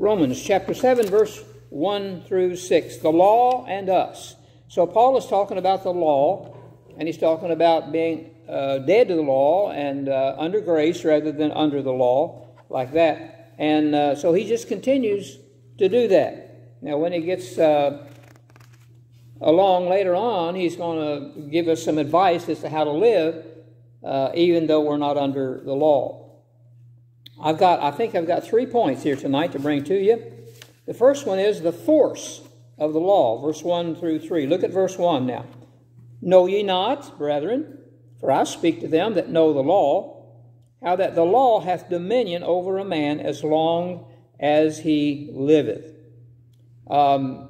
Romans chapter 7, verse 1 through 6. The law and us. So Paul is talking about the law, and he's talking about being uh, dead to the law and uh, under grace rather than under the law, like that. And uh, so he just continues to do that. Now, when he gets uh, along later on, he's going to give us some advice as to how to live, uh, even though we're not under the law. I've got, I think I've got three points here tonight to bring to you. The first one is the force of the law, verse 1 through 3. Look at verse 1 now. Know ye not, brethren, for I speak to them that know the law, how that the law hath dominion over a man as long as he liveth. Um,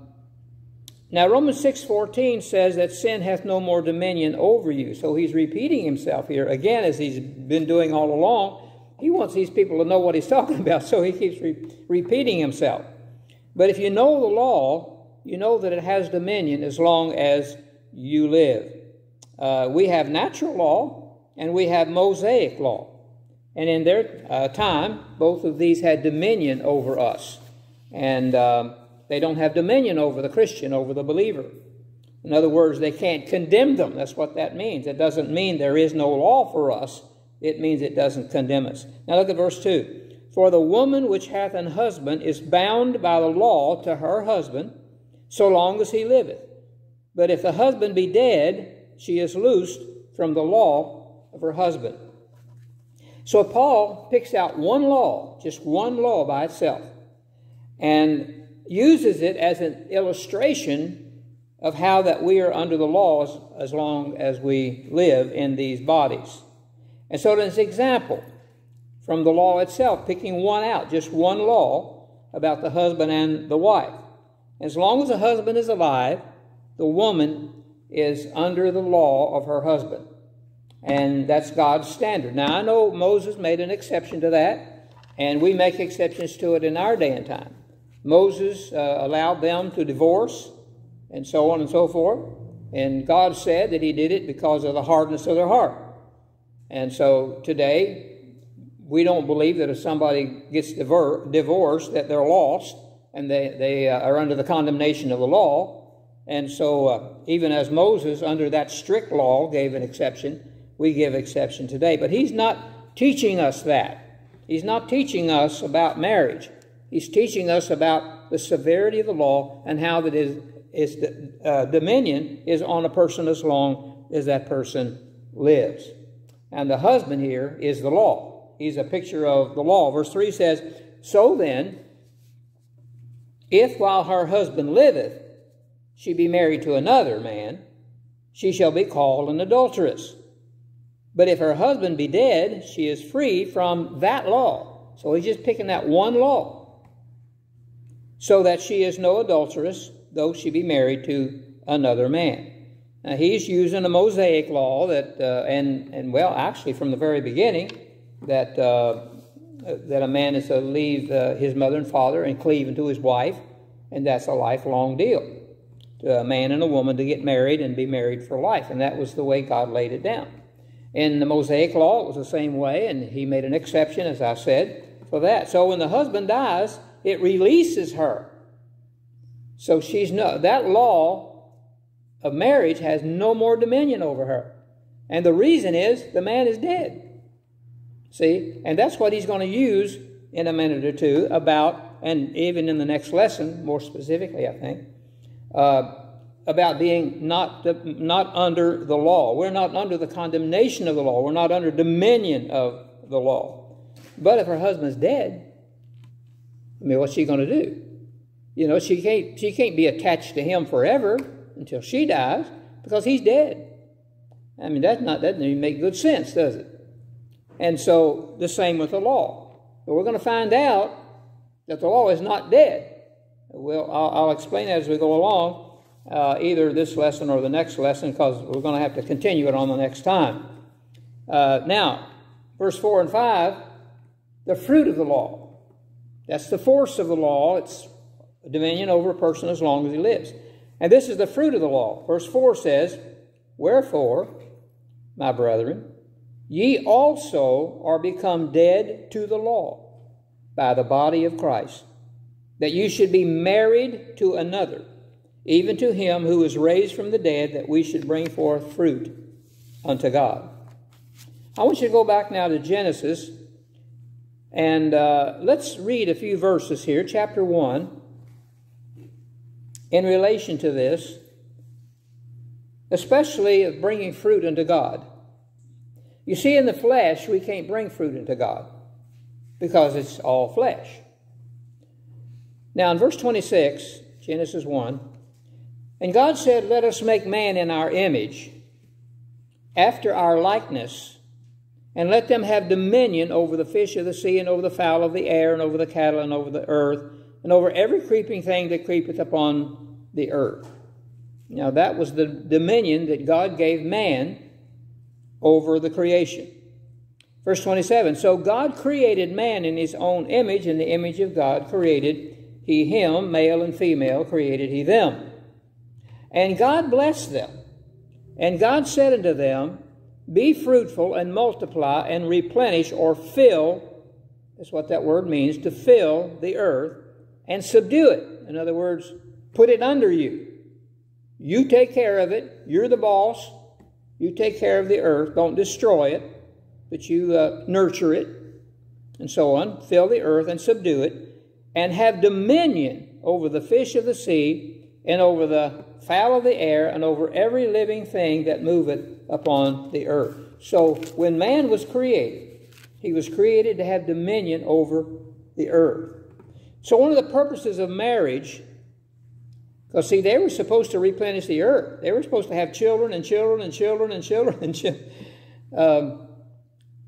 now Romans 6:14 says that sin hath no more dominion over you. So he's repeating himself here again as he's been doing all along. He wants these people to know what he's talking about, so he keeps re- repeating himself. But if you know the law, you know that it has dominion as long as you live. Uh, we have natural law and we have Mosaic law. And in their uh, time, both of these had dominion over us. And um, they don't have dominion over the Christian, over the believer. In other words, they can't condemn them. That's what that means. It doesn't mean there is no law for us, it means it doesn't condemn us. Now look at verse 2. For the woman which hath an husband is bound by the law to her husband so long as he liveth. But if the husband be dead, she is loosed from the law of her husband. So Paul picks out one law, just one law by itself, and uses it as an illustration of how that we are under the laws as long as we live in these bodies. And so there's an example from the law itself, picking one out, just one law about the husband and the wife. As long as the husband is alive, the woman is under the law of her husband. And that's God's standard. Now, I know Moses made an exception to that, and we make exceptions to it in our day and time. Moses uh, allowed them to divorce, and so on and so forth. And God said that He did it because of the hardness of their heart. And so today, we don't believe that if somebody gets divorced, that they're lost and they, they uh, are under the condemnation of the law. And so, uh, even as Moses, under that strict law, gave an exception, we give exception today. But he's not teaching us that. He's not teaching us about marriage. He's teaching us about the severity of the law and how that is, its uh, dominion is on a person as long as that person lives. And the husband here is the law. He's a picture of the law. Verse 3 says, So then, if while her husband liveth, she be married to another man, she shall be called an adulteress. But if her husband be dead, she is free from that law. So he's just picking that one law so that she is no adulteress, though she be married to another man. Now, he's using a Mosaic law that, uh, and, and well, actually from the very beginning, that, uh, that a man is to leave uh, his mother and father and cleave unto his wife, and that's a lifelong deal. To a man and a woman to get married and be married for life, and that was the way God laid it down. In the Mosaic law, it was the same way, and he made an exception, as I said, for that. So when the husband dies, it releases her. So she's no, that law of marriage has no more dominion over her. And the reason is the man is dead. See? And that's what he's going to use in a minute or two about, and even in the next lesson, more specifically, I think, uh, about being not, not under the law. We're not under the condemnation of the law. We're not under dominion of the law. But if her husband's dead, I mean, what's she going to do? You know, she can't, she can't be attached to him forever until she dies because he's dead. I mean, that's not, that doesn't even make good sense, does it? And so the same with the law. But we're going to find out that the law is not dead. Well, I'll, I'll explain that as we go along, uh, either this lesson or the next lesson, because we're going to have to continue it on the next time. Uh, now, verse 4 and 5, the fruit of the law. That's the force of the law. It's dominion over a person as long as he lives. And this is the fruit of the law. Verse 4 says, Wherefore, my brethren, ye also are become dead to the law by the body of Christ, that you should be married to another, even to him who was raised from the dead, that we should bring forth fruit unto God. I want you to go back now to Genesis and uh, let's read a few verses here, chapter 1, in relation to this, especially of bringing fruit unto God. You see, in the flesh, we can't bring fruit unto God because it's all flesh. Now, in verse 26, Genesis 1, and God said, Let us make man in our image, after our likeness and let them have dominion over the fish of the sea, and over the fowl of the air, and over the cattle, and over the earth, and over every creeping thing that creepeth upon the earth. Now, that was the dominion that God gave man over the creation. Verse 27 So God created man in his own image, in the image of God created he him, male and female, created he them. And God blessed them. And God said unto them, be fruitful and multiply and replenish or fill, that's what that word means, to fill the earth and subdue it. In other words, put it under you. You take care of it. You're the boss. You take care of the earth. Don't destroy it, but you uh, nurture it and so on. Fill the earth and subdue it and have dominion over the fish of the sea and over the fowl of the air and over every living thing that moveth upon the earth. So when man was created, he was created to have dominion over the earth. So one of the purposes of marriage, because see, they were supposed to replenish the earth. They were supposed to have children and children and children and children and children. Um,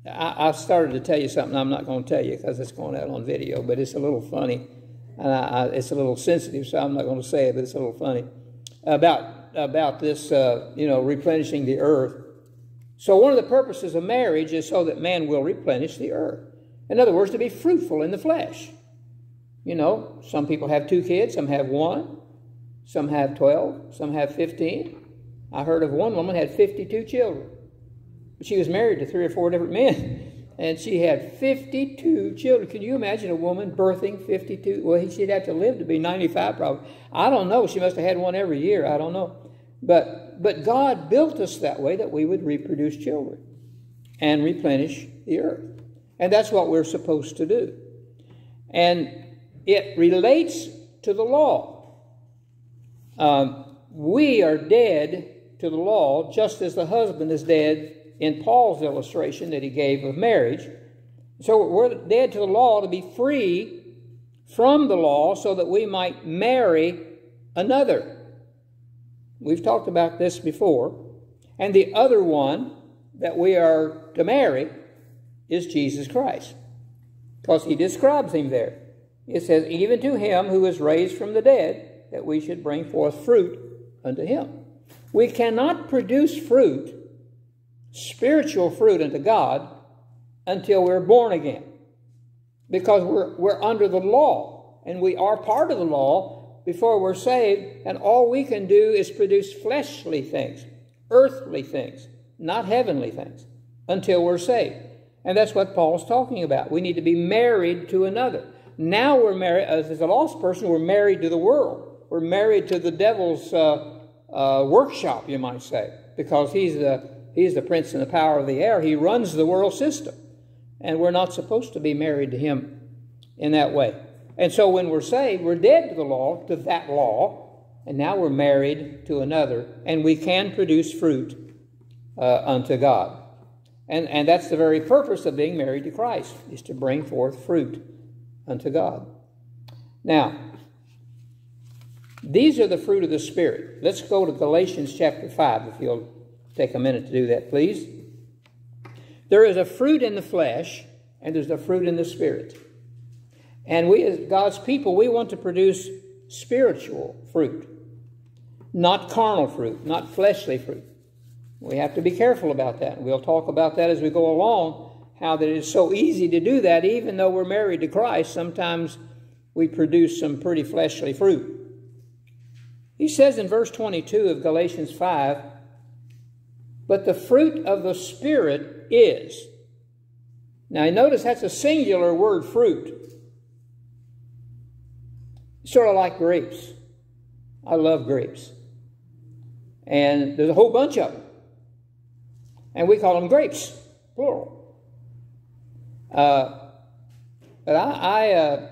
I, I, started to tell you something I'm not going to tell you because it's going out on video, but it's a little funny. And I, I, it's a little sensitive, so I'm not going to say it, but it's a little funny about about this, uh, you know, replenishing the earth. So one of the purposes of marriage is so that man will replenish the earth. In other words, to be fruitful in the flesh. You know, some people have two kids, some have one, some have 12, some have 15. I heard of one woman had 52 children. She was married to three or four different men. and she had 52 children. Can you imagine a woman birthing 52? Well, she'd have to live to be 95 probably. I don't know. She must have had one every year. I don't know. But, but God built us that way that we would reproduce children and replenish the earth. And that's what we're supposed to do. And it relates to the law. Um, we are dead to the law just as the husband is dead in Paul's illustration that he gave of marriage. So we're dead to the law to be free from the law so that we might marry another. We've talked about this before. And the other one that we are to marry is Jesus Christ. Because he describes him there. It says, Even to him who is raised from the dead, that we should bring forth fruit unto him. We cannot produce fruit spiritual fruit unto God until we're born again. Because we're, we're under the law, and we are part of the law before we're saved, and all we can do is produce fleshly things, earthly things, not heavenly things, until we're saved. And that's what Paul's talking about. We need to be married to another. Now we're married, as a lost person, we're married to the world. We're married to the devil's uh, uh, workshop, you might say, because he's the He's the prince and the power of the air. He runs the world system. And we're not supposed to be married to him in that way. And so when we're saved, we're dead to the law, to that law, and now we're married to another, and we can produce fruit uh, unto God. And, and that's the very purpose of being married to Christ, is to bring forth fruit unto God. Now, these are the fruit of the Spirit. Let's go to Galatians chapter 5, if you'll Take a minute to do that, please. There is a fruit in the flesh, and there's a fruit in the spirit. And we, as God's people, we want to produce spiritual fruit, not carnal fruit, not fleshly fruit. We have to be careful about that. We'll talk about that as we go along, how that it is so easy to do that, even though we're married to Christ. Sometimes we produce some pretty fleshly fruit. He says in verse 22 of Galatians 5 but the fruit of the Spirit is. Now, notice that's a singular word, fruit. Sort of like grapes. I love grapes. And there's a whole bunch of them. And we call them grapes, plural. Uh, but I, I uh,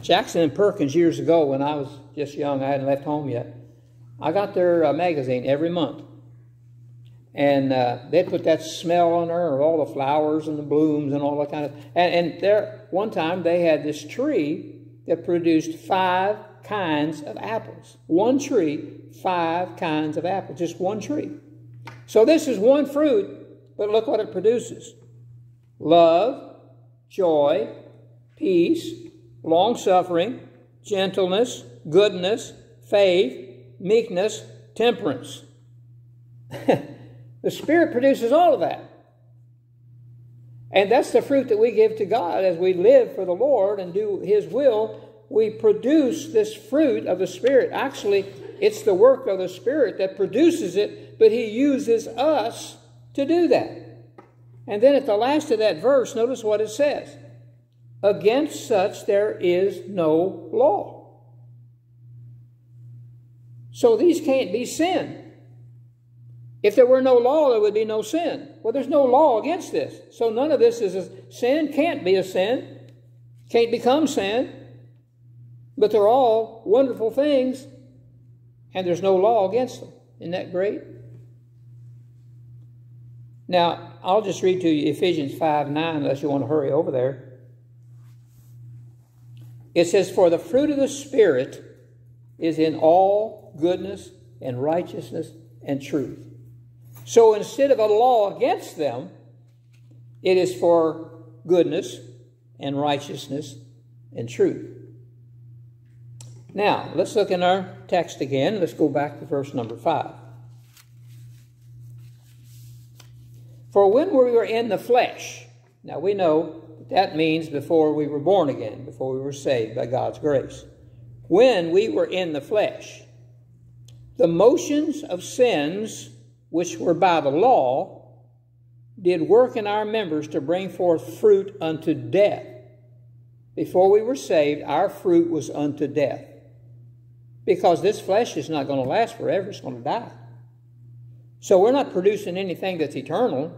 Jackson and Perkins years ago, when I was just young, I hadn't left home yet. I got their uh, magazine every month, and uh, they'd put that smell on there of all the flowers and the blooms and all that kind of. And, and there, one time they had this tree that produced five kinds of apples. One tree, five kinds of apples, just one tree. So this is one fruit, but look what it produces: love, joy, peace, long suffering, gentleness, goodness, faith meekness, temperance. the Spirit produces all of that. And that's the fruit that we give to God as we live for the Lord and do His will. We produce this fruit of the Spirit. Actually, it's the work of the Spirit that produces it, but He uses us to do that. And then at the last of that verse, notice what it says Against such there is no law. So these can't be sin. If there were no law, there would be no sin. Well, there's no law against this. So none of this is a sin, can't be a sin, can't become sin. But they're all wonderful things, and there's no law against them. Isn't that great? Now, I'll just read to you Ephesians 5 9, unless you want to hurry over there. It says, For the fruit of the Spirit is in all goodness and righteousness and truth. So instead of a law against them, it is for goodness and righteousness and truth. Now, let's look in our text again. Let's go back to verse number 5. For when we were in the flesh, now we know that means before we were born again, before we were saved by God's grace. When we were in the flesh, the motions of sins which were by the law did work in our members to bring forth fruit unto death. Before we were saved, our fruit was unto death. Because this flesh is not going to last forever, it's going to die. So we're not producing anything that's eternal.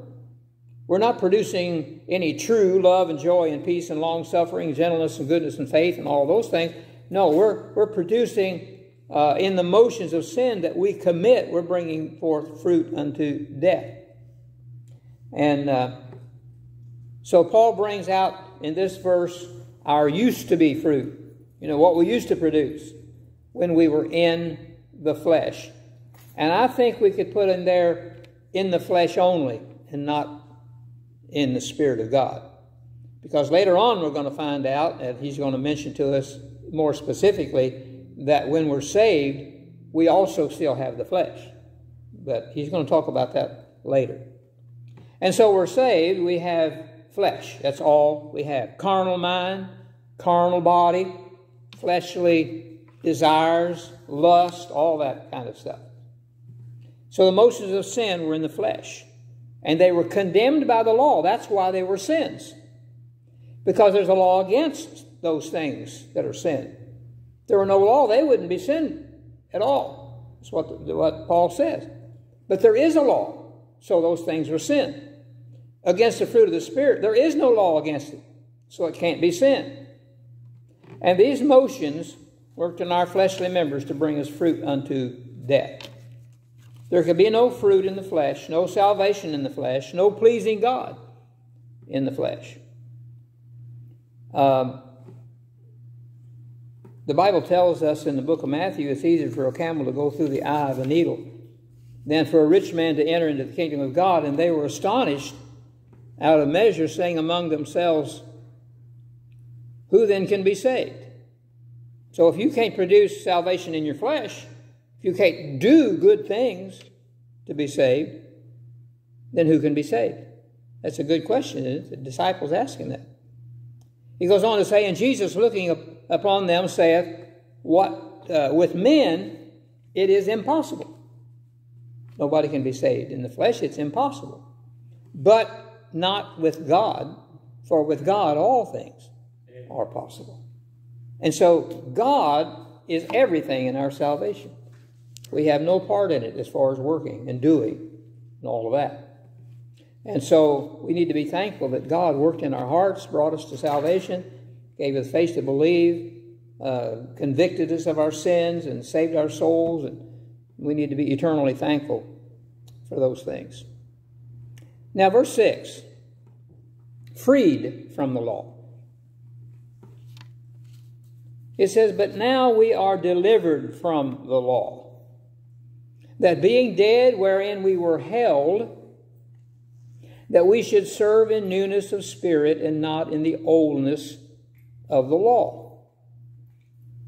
We're not producing any true love and joy and peace and long suffering, gentleness and goodness and faith and all those things. No, we're, we're producing uh, in the motions of sin that we commit, we're bringing forth fruit unto death. And uh, so Paul brings out in this verse our used to be fruit, you know, what we used to produce when we were in the flesh. And I think we could put in there in the flesh only and not in the Spirit of God. Because later on we're going to find out, and he's going to mention to us more specifically, that when we're saved, we also still have the flesh. But he's going to talk about that later. And so we're saved, we have flesh. That's all we have. Carnal mind, carnal body, fleshly desires, lust, all that kind of stuff. So the motions of sin were in the flesh. And they were condemned by the law. That's why they were sins. Because there's a law against those things that are sin If there were no law, they wouldn't be sin at all. That's what, the, what Paul says. But there is a law, so those things are sin. Against the fruit of the Spirit, there is no law against it, so it can't be sin. And these motions worked in our fleshly members to bring us fruit unto death. There could be no fruit in the flesh, no salvation in the flesh, no pleasing God in the flesh. Um, the Bible tells us in the book of Matthew it's easier for a camel to go through the eye of a needle than for a rich man to enter into the kingdom of God. And they were astonished out of measure, saying among themselves, Who then can be saved? So if you can't produce salvation in your flesh, if you can't do good things to be saved, then who can be saved? That's a good question. The disciples asking that. He goes on to say, and Jesus looking up upon them saith, What uh, with men it is impossible. Nobody can be saved. In the flesh, it's impossible. But not with God, for with God all things are possible. And so God is everything in our salvation. We have no part in it as far as working and doing and all of that. And so we need to be thankful that God worked in our hearts, brought us to salvation, gave us faith to believe, uh, convicted us of our sins, and saved our souls. And we need to be eternally thankful for those things. Now, verse 6 freed from the law. It says, But now we are delivered from the law, that being dead wherein we were held, that we should serve in newness of spirit and not in the oldness of the law.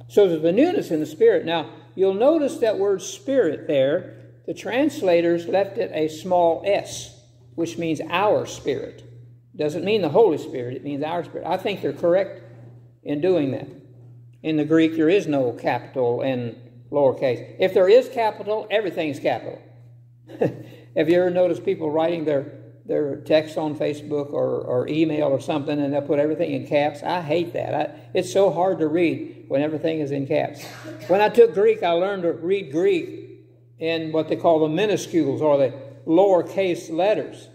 So there's the newness in the spirit. Now, you'll notice that word spirit there, the translators left it a small s, which means our spirit. Doesn't mean the Holy Spirit, it means our spirit. I think they're correct in doing that. In the Greek, there is no capital and lowercase. If there is capital, everything is capital. Have you ever noticed people writing their their text on Facebook or, or email or something and they'll put everything in caps. I hate that. I, it's so hard to read when everything is in caps. When I took Greek, I learned to read Greek in what they call the minuscules or the lowercase letters.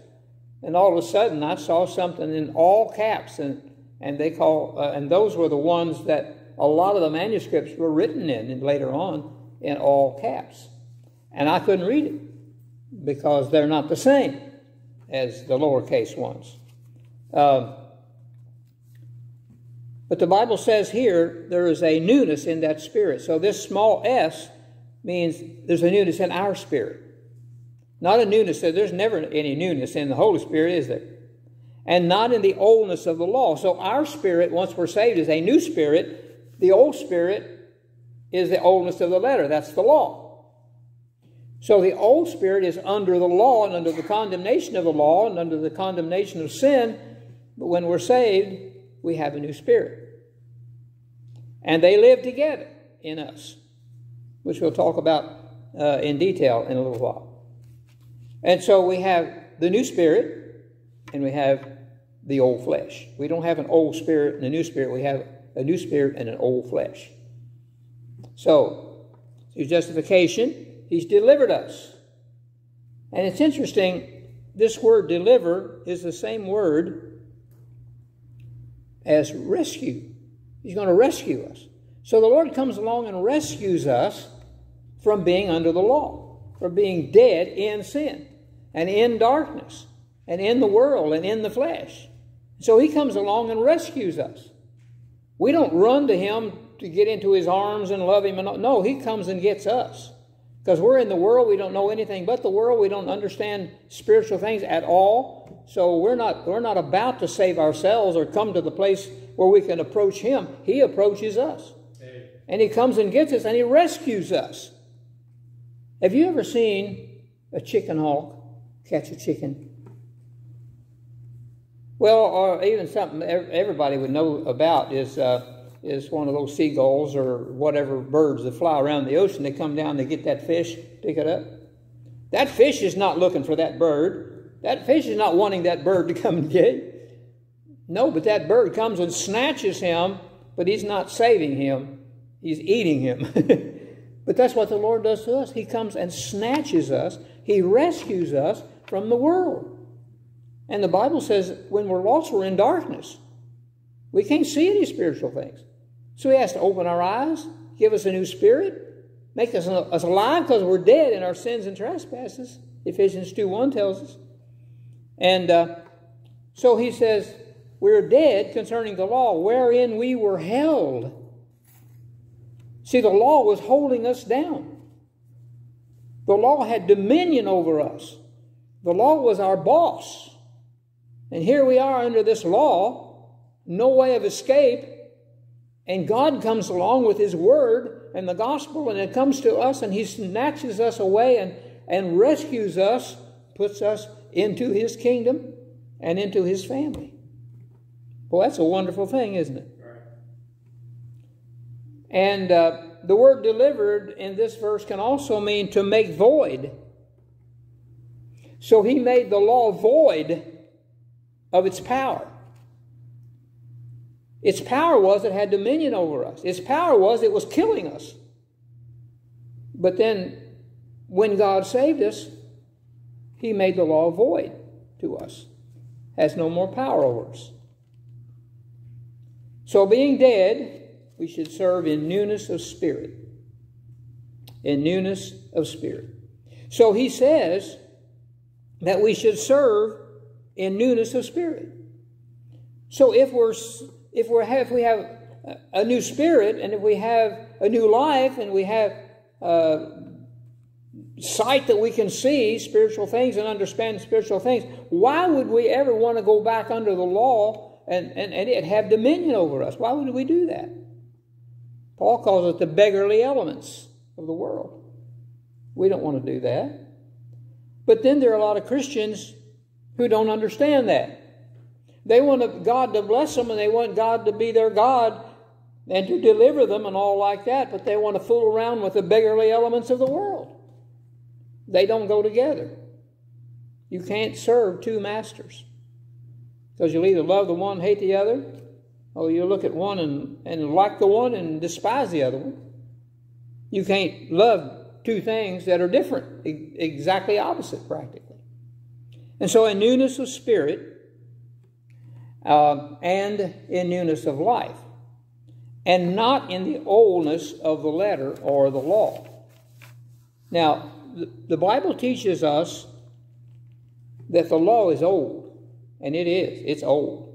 And all of a sudden, I saw something in all caps, and, and they call, uh, and those were the ones that a lot of the manuscripts were written in later on in all caps. And I couldn't read it because they're not the same as the lowercase ones. Um, but the Bible says here there is a newness in that spirit. So this small s means there's a newness in our spirit. Not a newness, there's never any newness in the Holy Spirit, is there? And not in the oldness of the law. So our spirit, once we're saved, is a new spirit. The old spirit is the oldness of the letter. That's the law. So the old spirit is under the law and under the condemnation of the law and under the condemnation of sin. But when we're saved, we have a new spirit. And they live together in us, which we'll talk about uh, in detail in a little while. And so we have the new spirit and we have the old flesh. We don't have an old spirit and a new spirit, we have a new spirit and an old flesh. So, through justification, He's delivered us. And it's interesting, this word deliver is the same word as rescue. He's going to rescue us. So the Lord comes along and rescues us from being under the law, from being dead in sin and in darkness and in the world and in the flesh. So he comes along and rescues us. We don't run to him to get into his arms and love him. No, he comes and gets us. Because we're in the world, we don't know anything but the world. We don't understand spiritual things at all. So we're not we're not about to save ourselves or come to the place where we can approach Him. He approaches us, and He comes and gets us, and He rescues us. Have you ever seen a chicken hawk catch a chicken? Well, or even something everybody would know about is. Uh, is one of those seagulls or whatever birds that fly around the ocean. They come down, they get that fish, pick it up. That fish is not looking for that bird. That fish is not wanting that bird to come and get it. No, but that bird comes and snatches him, but he's not saving him, he's eating him. but that's what the Lord does to us. He comes and snatches us, He rescues us from the world. And the Bible says when we're lost, we're in darkness. We can't see any spiritual things. So he has to open our eyes, give us a new spirit, make us, us alive because we're dead in our sins and trespasses. Ephesians 2 1 tells us. And uh, so he says, We're dead concerning the law, wherein we were held. See, the law was holding us down. The law had dominion over us. The law was our boss. And here we are under this law, no way of escape, and God comes along with His Word and the gospel, and it comes to us, and He snatches us away and, and rescues us, puts us into His kingdom and into His family. Well, that's a wonderful thing, isn't it? And uh, the word delivered in this verse can also mean to make void. So he made the law void of its power. Its power was it had dominion over us. Its power was it was killing us. But then, when God saved us, He made the law void to us, has no more power over us. So, being dead, we should serve in newness of spirit. In newness of spirit. So, He says that we should serve in newness of spirit. So, if we're if we have if we have a new spirit and if we have a new life and we have uh, sight that we can see spiritual things and understand spiritual things, why would we ever want to go back under the law and, and, and it have dominion over us? Why would we do that? Paul calls it the beggarly elements of the world. We don't want to do that. But then there are a lot of Christians who don't understand that. They want God to bless them and they want God to be their God and to deliver them and all like that, but they want to fool around with the beggarly elements of the world. They don't go together. You can't serve two masters because you'll either love the one, hate the other, or you'll look at one and, and like the one and despise the other one. You can't love two things that are different, exactly opposite practically. And so, in newness of spirit uh, and in newness of life, and not in the oldness of the letter or the law. Now, the Bible teaches us that the law is old, and it is, it's old.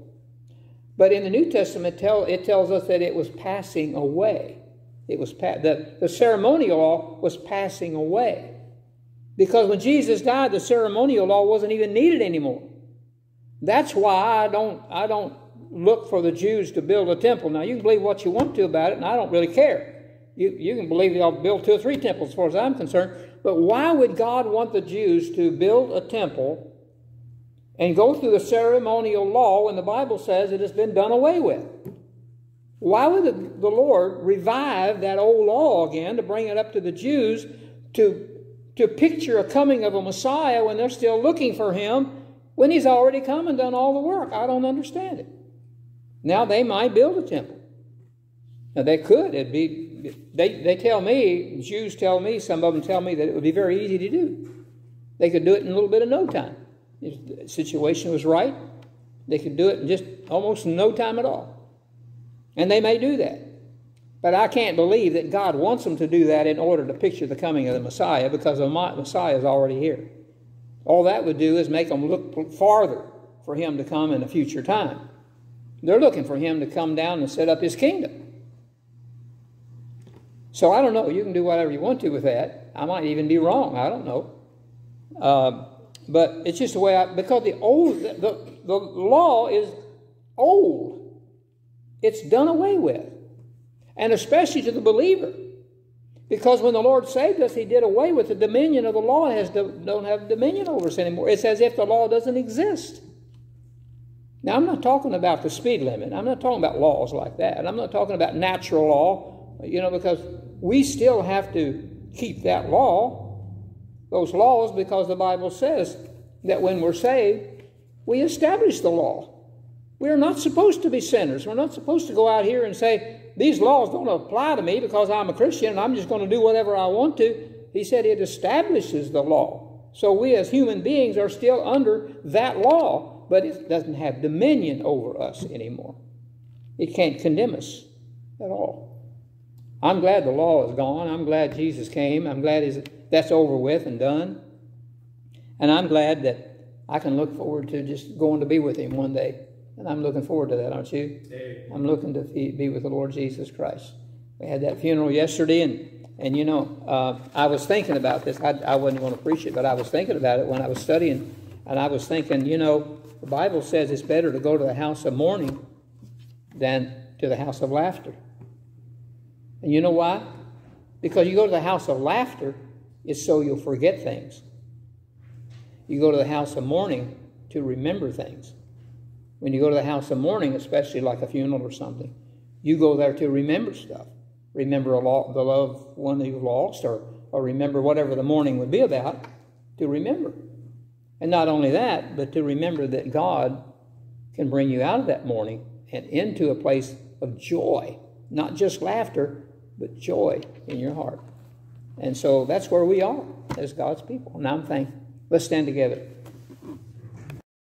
But in the New Testament, tell, it tells us that it was passing away. It was pa- the, the ceremonial law was passing away. Because when Jesus died, the ceremonial law wasn't even needed anymore. That's why I don't, I don't look for the Jews to build a temple. Now, you can believe what you want to about it, and I don't really care. You, you can believe they'll build two or three temples, as far as I'm concerned. But why would God want the Jews to build a temple and go through the ceremonial law when the Bible says it has been done away with? Why would the, the Lord revive that old law again to bring it up to the Jews to, to picture a coming of a Messiah when they're still looking for him when he's already come and done all the work? I don't understand it. Now they might build a temple. Now they could. It'd be they, they tell me, Jews tell me, some of them tell me that it would be very easy to do. They could do it in a little bit of no time. If the situation was right, they could do it in just almost no time at all. And they may do that. But I can't believe that God wants them to do that in order to picture the coming of the Messiah because the Messiah is already here. All that would do is make them look farther for him to come in a future time. They're looking for him to come down and set up his kingdom. So I don't know. You can do whatever you want to with that. I might even be wrong. I don't know. Uh, but it's just the way I, because the old, the, the law is old. It's done away with. And especially to the believer. Because when the Lord saved us, He did away with the dominion of the law. It has don't have dominion over us anymore. It's as if the law doesn't exist. Now, I'm not talking about the speed limit. I'm not talking about laws like that. I'm not talking about natural law, you know, because we still have to keep that law, those laws, because the Bible says that when we're saved, we establish the law. We're not supposed to be sinners. We're not supposed to go out here and say, these laws don't apply to me because I'm a Christian and I'm just going to do whatever I want to. He said it establishes the law. So we as human beings are still under that law, but it doesn't have dominion over us anymore. It can't condemn us at all. I'm glad the law is gone. I'm glad Jesus came. I'm glad that's over with and done. And I'm glad that I can look forward to just going to be with Him one day. And I'm looking forward to that, aren't you? I'm looking to be with the Lord Jesus Christ. We had that funeral yesterday, and, and you know, uh, I was thinking about this. I, I wasn't going to preach it, but I was thinking about it when I was studying. And I was thinking, you know, the Bible says it's better to go to the house of mourning than to the house of laughter. And you know why? Because you go to the house of laughter, it's so you'll forget things. You go to the house of mourning to remember things. When you go to the house of mourning, especially like a funeral or something, you go there to remember stuff. Remember the loved one that you've lost, or, or remember whatever the mourning would be about, to remember. And not only that, but to remember that God can bring you out of that mourning and into a place of joy, not just laughter, but joy in your heart. And so that's where we are as God's people. And I'm thankful. Let's stand together.